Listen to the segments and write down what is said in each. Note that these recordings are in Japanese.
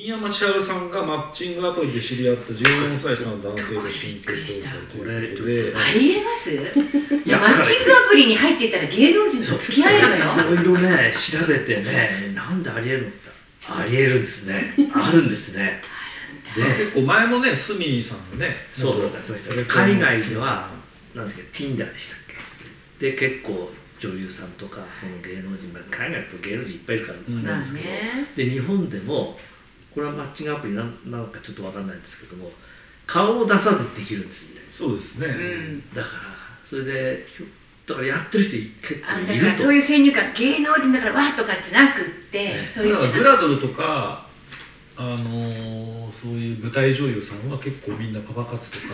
新山千春さんがマッチングアプリで知り合った14歳差の男性と神経交際ということで。ありえます？いやマッチングアプリに入ってたら芸能人と付き合えるのよ。いろいろね調べてねなんでありえるのって。ありえるんですね。あるんですね。で結構前もねスミさんのねそうなんかやってました。ね海外ではなんだっけ Tinder でしたっけ。で結構女優さんとかその芸能人まあ海外だと芸能人いっぱいいるからうん。なんですけど、ね。で日本でもこれはマッチングアプリなんなのかちょっと分かんないんですけども顔を出さずにできるんですって。そうですね、うん。だからそれでだからやってる人結あ構いると。だからそういう先入観芸能人だからわーとかじゃなくってねそういうグラドルとかあのーそういう舞台女優さんは結構みんなパパ活とか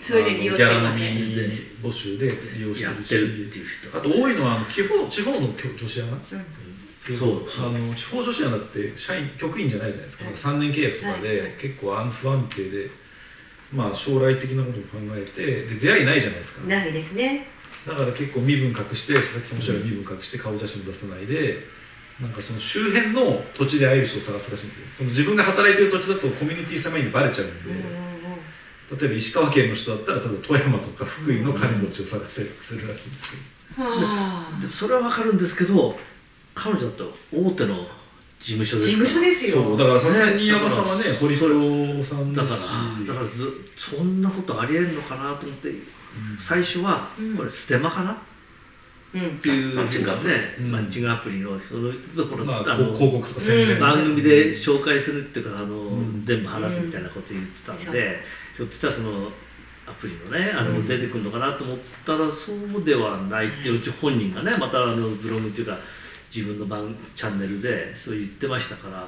それで利用してあのギャラる募集で利用してるやってるってしいう人。あと多いのはあの地方地方の女子アナ？そうそうあの地方女子アナって社員局員じゃないじゃないですか、はい。3年契約とかで、はい。結構不安定で、まあ、将来的なことを考えてで出会いないじゃないですか。うんないですね。だから結構身分隠して佐々木さんもおっしゃる身分隠して顔写真も出さないでなんかその周辺の土地で会える人を探すらしいんですよ。その自分が働いてる土地だとコミュニティ様にバレちゃうんで、うんうんうん。例えば石川県の人だったら例えば富山とか福井の金持ちを探したりとかするらしいんですよ。はあ。でもそれは分かるんですけど彼女だと大手の事務所です事か？ら務所ですよ。そうだからさすがに新山さんはねだからホリプロさんだからだからずそんなことありえるのかなと思って最初はうん。これステマかな？っうん。ていうマッチングアプリ。ね。うん。マッチングアプリのそのこのまあ、あのこ広告とか宣伝、番組で紹介するっていうかあの、ん。全部話すみたいなこと言ってたんで、うん。ひょっとしたらそのアプリのねあの、うん。出てくるのかなと思ったらそうではないっていううち本人がねまたあのブログっていうか自分の番チャンネルでそう言ってましたから。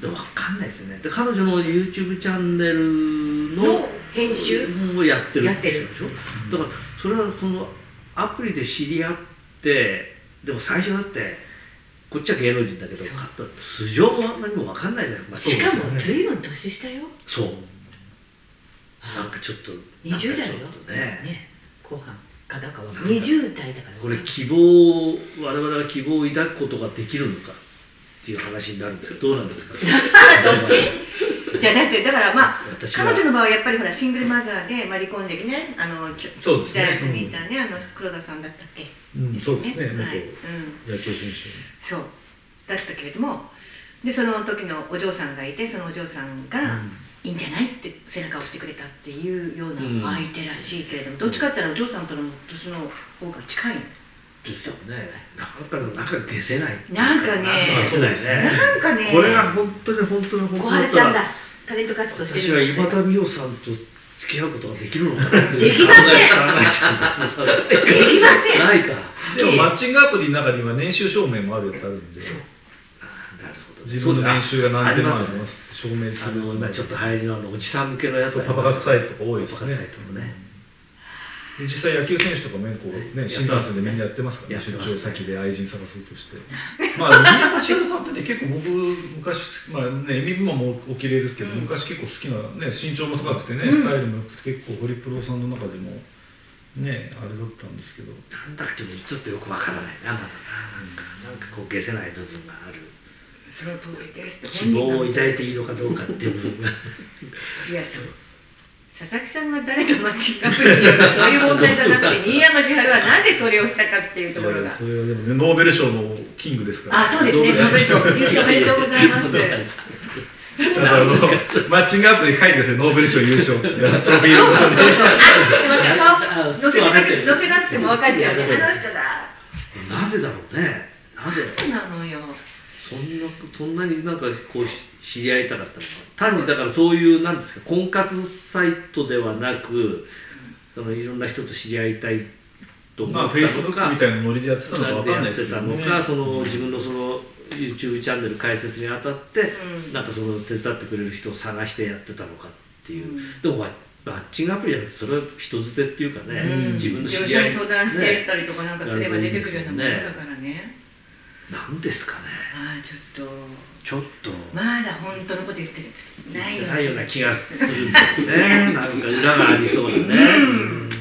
で分かんないですよね。で彼女の YouTube チャンネルのの編集？もやってるやってるでしょ？だからそれはそのアプリで知り合ってでも最初だってこっちは芸能人だけど素性も何も分かんないじゃないですか、しかも随分年下よ。そう。なんかちょっと20代よ。なんかちょっとね後半かだかは20代だから。ねこれ希望我々は希望を抱くことができるのかっていう話になるんですけどどうなんですか？あ そっち？じゃあだってだからまあ彼女の場合はやっぱりほらシングルマザーで、まあ、離婚歴ねあのちょそうですね。ジャイアンツにいたね、あの黒田さんだったっけ？うん、そうですね。元はい、うん。野球選そう。だったけれどもでその時のお嬢さんがいてそのお嬢さん手、がいいんじゃないって背中を押してくれたっていうよううん。な相手らしいけれども、どっちかって言ったらお嬢さんとの年の方が近い。のですよね。なんかでもなんか消せない。なんかね。消せないね。なんかね。これが本当に本当に本当小だったら春ちゃんだ。タレント活動して私はるんですよ。今田美桜さんと付き合うことができるのかなってできません。考え考えちゃうんできません。ないかでもマッチングアプリの中には年収証明もあるやつあるんで。そう自分の年収が何千万ありますって証明すあるの今ちょっと流行りのあのおじさん向けのやつそうありますパパ活サイトとか多いですねパパ活サイトもね。で実際野球選手とかもねこうねや新幹線でみんなやってますからね。出やってます張先で愛人探そうとして。まあ新山千春さんってね結構僕昔まあね今もお綺麗ですけど、うん。昔結構好きなね身長も高くてね、うん。スタイルも良くて結構ホリプロさんの中でもねあれだったんですけど。なんだかちょっとよくわからない。なまだな。なんかこう消せない部分がある希望を抱いていいのかどうかっていう部分が。いやそう。佐々木さんが誰とマッチングアプリしようかそういう問題じゃなくて新山千春はなぜそれをしたかっていうところが。それはでもねノーベル賞のキングですから。あそうですねノーベル賞優勝おめでとうございます。マッチングアプリ書いてくださいノーベル賞優勝。プロフィールそう。そうそうそう。あでも顔あ載せなくても分かっちゃう。ねあの人だ。なぜだろうね。なぜそうなのよそんなそんなになんかこうし知り合いたかったのか。単にだからそういうなんですか婚活サイトではなくそのいろんな人と知り合いたいと思まあったのフェイスブックかみたいなノリでやってたのかなんわかんないですけどね。たのかその自分のその YouTube チャンネル開設にあたってうん。なんかその手伝ってくれる人を探してやってたのかっていう、うん。でもママッチングアプリじゃなくてそれは人づてっていうかね、うん。自分の知り合い。に相談してねったりとかなんかすれば出てくるようなものだからねなんですかね。ああちょっと。ちょっと。まだ本当のこと言ってないよないような気がするんですね。なんか裏がありそうなね、うん